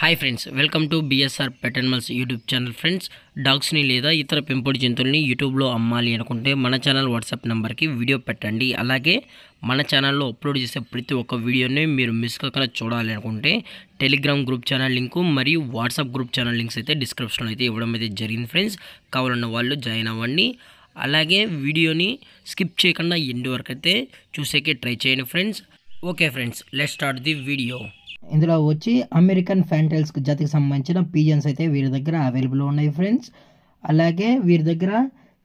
Hi friends welcome to BSR pet animals YouTube channel friends డాగ్స్ని లేదా ఇతర పెంపుడు జంతువుల్ని యూట్యూబ్లో అమ్మాలి అనుకుంటే మన ఛానల్ వాట్సాప్ నెంబర్కి వీడియో పెట్టండి. అలాగే మన ఛానల్లో అప్లోడ్ చేసే ప్రతి ఒక్క వీడియోని మీరు మిస్ కాకుండా చూడాలి అనుకుంటే టెలిగ్రామ్ గ్రూప్ ఛానల్ లింకు మరియు వాట్సాప్ గ్రూప్ ఛానల్ లింక్స్ అయితే డిస్క్రిప్షన్లో అయితే ఇవ్వడం అయితే జరిగింది ఫ్రెండ్స్ కావాలన్న వాళ్ళు జాయిన్ అవ్వండి. అలాగే వీడియోని స్కిప్ చేయకుండా ఎండ్ వరకు అయితే చూసేకే ట్రై చేయండి friends okay friends let start the video ఇందులో వచ్చి అమెరికన్ ఫ్యాంటైల్స్ జాతికి సంబంధించిన పీజన్స్ అయితే వీరి దగ్గర అవైలబుల్ ఉన్నాయి ఫ్రెండ్స్. అలాగే వీరి దగ్గర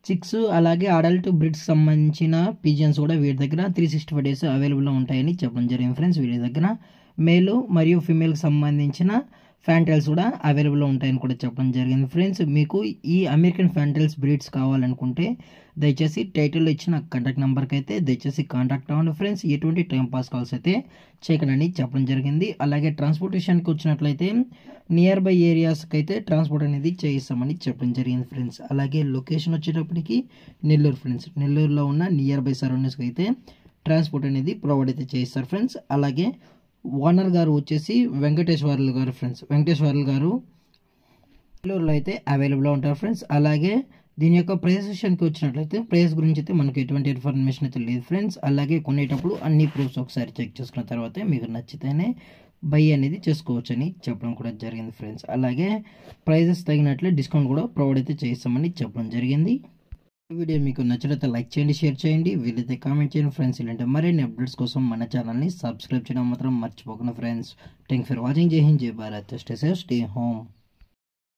చిక్స్ అలాగే అడల్ట్ బ్రిడ్స్ సంబంధించిన పీజన్స్ కూడా వీరి దగ్గర త్రీ సిక్స్టీ ఫైవ్ డేస్ అవైలబుల్లో ఉంటాయని చెప్పడం జరిగింది ఫ్రెండ్స్. వీరి దగ్గర మేలు మరియు ఫిమేల్కి సంబంధించిన ఫ్యాంటైల్స్ కూడా అవైలబుల్లో ఉంటాయని కూడా చెప్పడం జరిగింది. ఫ్రెండ్స్ మీకు ఈ అమెరికన్ ఫ్యాంటైల్స్ బ్రీడ్స్ కావాలనుకుంటే దయచేసి టైటిల్లో ఇచ్చిన కాంటాక్ట్ నెంబర్కి అయితే దయచేసి కాంటాక్ట్ అవ్వండి. ఫ్రెండ్స్ ఎటువంటి టైం పాస్ కాల్స్ అయితే చేయకండి చెప్పడం జరిగింది. అలాగే ట్రాన్స్పోర్టేషన్కి వచ్చినట్లయితే నియర్ బై ఏరియాస్కి అయితే ట్రాన్స్పోర్ట్ అనేది చేయిస్తామని చెప్పడం జరిగింది ఫ్రెండ్స్. అలాగే లొకేషన్ వచ్చేటప్పటికి నెల్లూరు ఫ్రెండ్స్. నెల్లూరులో ఉన్న నియర్ బై సరౌండింగ్స్కి అయితే ట్రాన్స్పోర్ట్ అనేది ప్రొవైడ్ అయితే చేయిస్తారు ఫ్రెండ్స్. అలాగే ఓనర్ గారు వచ్చేసి వెంకటేశ్వర్లు గారు ఫ్రెండ్స్ వెంకటేశ్వర్లు గారు నెల్లూరులో అయితే అవైలబుల్గా ఉంటారు ఫ్రెండ్స్ అలాగే దీని యొక్క ప్రైస్ విషయానికి వచ్చినట్లయితే ప్రైస్ గురించి అయితే మనకు ఎటువంటి ఇన్ఫర్మేషన్ అయితే లేదు ఫ్రెండ్స్ అలాగే కొనేటప్పుడు అన్ని ప్రూఫ్స్ ఒకసారి చెక్ చేసుకున్న తర్వాతే మీకు నచ్చితేనే బై అనేది చేసుకోవచ్చని చెప్పడం కూడా జరిగింది ఫ్రెండ్స్ అలాగే ప్రైజెస్ తగినట్లే డిస్కౌంట్ కూడా ప్రొవైడ్ అయితే చేస్తామని చెప్పడం జరిగింది. వీడియో మీకు నచ్చినట్లయితే లైక్ చేయండి షేర్ చేయండి. వీలైతే కామెంట్ చేయండి ఫ్రెండ్స్. ఇలాంటి మరిన్ని అప్డేట్స్ కోసం మన ఛానల్ని సబ్స్క్రైబ్ చేయడం మాత్రం మర్చిపోకుండా ఫ్రెండ్స్. థ్యాంక్ ఫర్ వాచింగ్ జై హింద్ జై Bharat stay safe stay home